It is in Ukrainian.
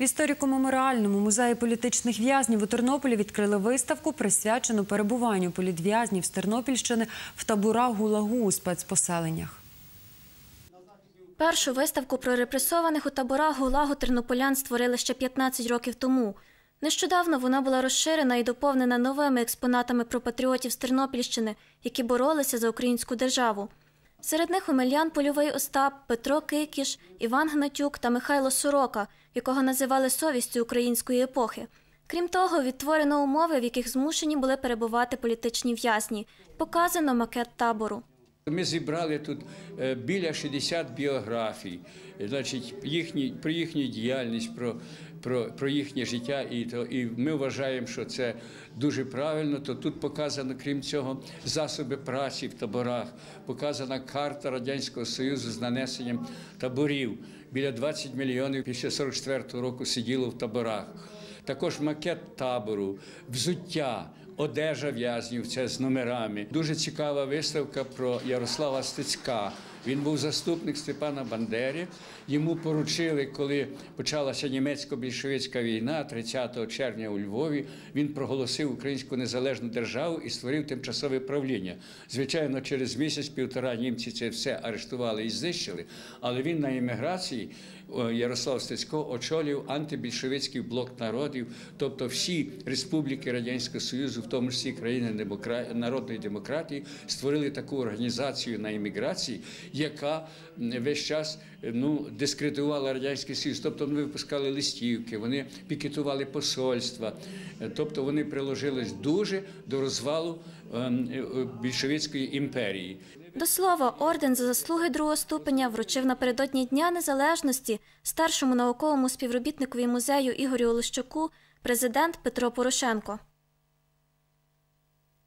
В історико-меморіальному музеї політичних в'язнів у Тернополі відкрили виставку, присвячену перебуванню політв'язнів з Тернопільщини в таборах ГУЛАГу у спецпоселеннях. Першу виставку про репресованих у таборах ГУЛАГу тернополян створили ще 15 років тому. Нещодавно вона була розширена і доповнена новими експонатами про патріотів з Тернопільщини, які боролися за українську державу. Серед них Омельян Польовий Остап, Петро Кикіш, Іван Гнатюк та Михайло Сорока, якого називали совістю української епохи. Крім того, відтворено умови, в яких змушені були перебувати політичні в'язні. Показано макет табору. Ми зібрали тут е, біля 60 біографій, значить, їхні, про їхню діяльність, про, про, про їхнє життя. І, то, і ми вважаємо, що це дуже правильно. То тут показано, крім цього, засоби праці в таборах, показана карта Радянського Союзу з нанесенням таборів. Біля 20 мільйонів після 44-го року сиділо в таборах. Також макет табору, взуття, одежа в'язнів, це з номерами. Дуже цікава виставка про Ярослава Стецька. Він був заступник Степана Бандери. Йому поручили, коли почалася німецько-більшовицька війна, 30 червня у Львові. Він проголосив українську незалежну державу і створив тимчасове правління. Звичайно, через місяць-півтора німці це все арештували і знищили. Але він на еміграції Ярослав Стецько очолив антибільшовицький блок народів, тобто всі республіки Радянського Союзу, в тому числі країни народної демократії, створили таку організацію на еміграції, яка весь час ну, дискредитувала Радянський Союз. Тобто вони випускали листівки, вони пікетували посольства, тобто вони приложились дуже до розвалу ем, е, більшовицької імперії. До слова, орден за заслуги другого ступеня вручив напередодні Дня Незалежності старшому науковому співробітникові музею Ігорю Олещуку президент Петро Порошенко.